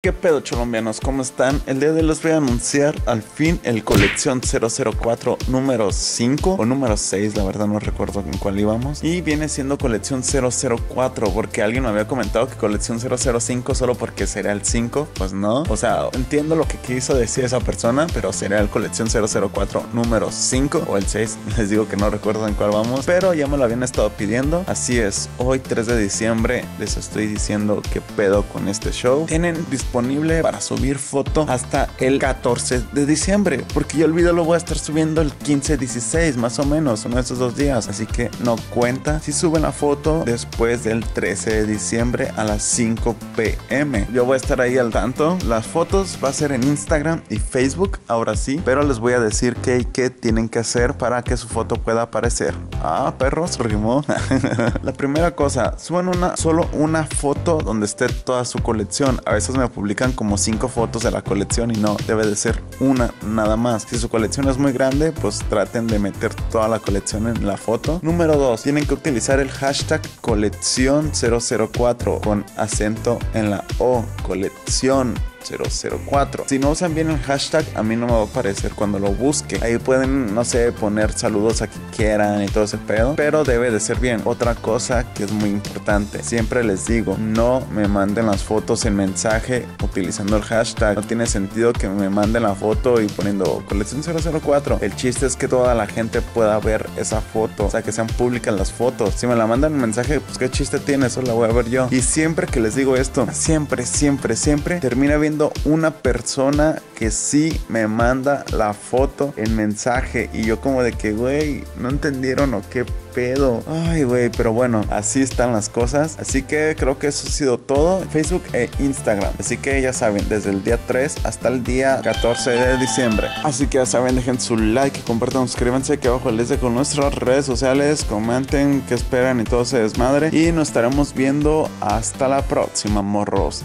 ¿Qué pedo cholombianos? ¿Cómo están? El día de hoy les voy a anunciar al fin el colección 004 número 5 o número 6, la verdad no recuerdo en cuál íbamos. Y viene siendo colección 004 porque alguien me había comentado que colección 005 solo porque sería el 5. Pues no, o sea, entiendo lo que quiso decir esa persona, pero sería el colección 004 número 5 o el 6. Les digo que no recuerdo en cuál vamos, pero ya me lo habían estado pidiendo. Así es, hoy 3 de diciembre les estoy diciendo qué pedo con este show. Tienen disponible para subir foto hasta el 14 de diciembre. Porque yo el video lo voy a estar subiendo el 15, 16, más o menos, uno de esos dos días. Así que no cuenta si suben la foto después del 13 de diciembre a las 5 pm. Yo voy a estar ahí al tanto. Las fotos va a ser en Instagram y Facebook, ahora sí. Pero les voy a decir qué tienen que hacer para que su foto pueda aparecer. Ah, perros, rimó. la primera cosa, suban una, solo una foto donde esté toda su colección. A veces me publican como 5 fotos de la colección y no, debe de ser una nada más. Si su colección es muy grande, pues traten de meter toda la colección en la foto. Número 2, tienen que utilizar el hashtag colección 004 con acento en la O, colección 004. Si no usan bien el hashtag, a mí no me va a aparecer cuando lo busque. Ahí pueden, no sé, poner saludos a quien quieran y todo ese pedo, pero debe de ser bien. Otra cosa que es muy importante, siempre les digo, no me manden las fotos en mensaje utilizando el hashtag. No tiene sentido que me manden la foto y poniendo colección 004. El chiste es que toda la gente pueda ver esa foto, o sea, que sean públicas las fotos. Si me la mandan en mensaje, pues qué chiste tiene, eso la voy a ver yo. Y siempre que les digo esto, siempre, siempre, siempre termina viendo una persona que sí me manda la foto en mensaje y yo como de que, güey, no entendieron o qué pedo. Ay, güey, pero bueno, así están las cosas. Así que creo que eso ha sido todo. Facebook e Instagram. Así que ya saben, desde el día 3 hasta el día 14 de diciembre. Así que ya saben, dejen su like, compartan, suscríbanse aquí abajo les dejo nuestras redes sociales, comenten qué esperan y todo se desmadre. Y nos estaremos viendo hasta la próxima, morros.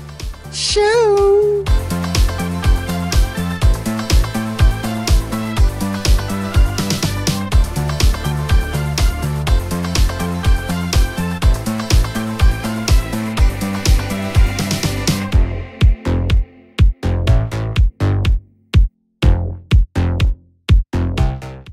Shoo!